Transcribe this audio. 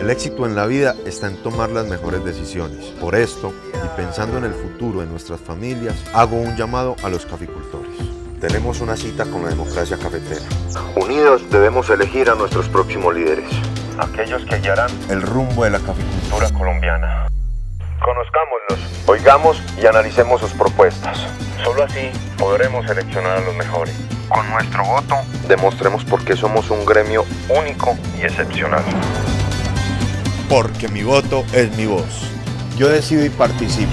El éxito en la vida está en tomar las mejores decisiones. Por esto, y pensando en el futuro de nuestras familias, hago un llamado a los caficultores. Tenemos una cita con la democracia cafetera. Unidos debemos elegir a nuestros próximos líderes. Aquellos que guiarán el rumbo de la caficultura colombiana. Conozcámoslos, oigamos y analicemos sus propuestas. Solo así podremos seleccionar a los mejores. Con nuestro voto demostremos por qué somos un gremio único y excepcional. Porque mi voto es mi voz. Yo decido y participo.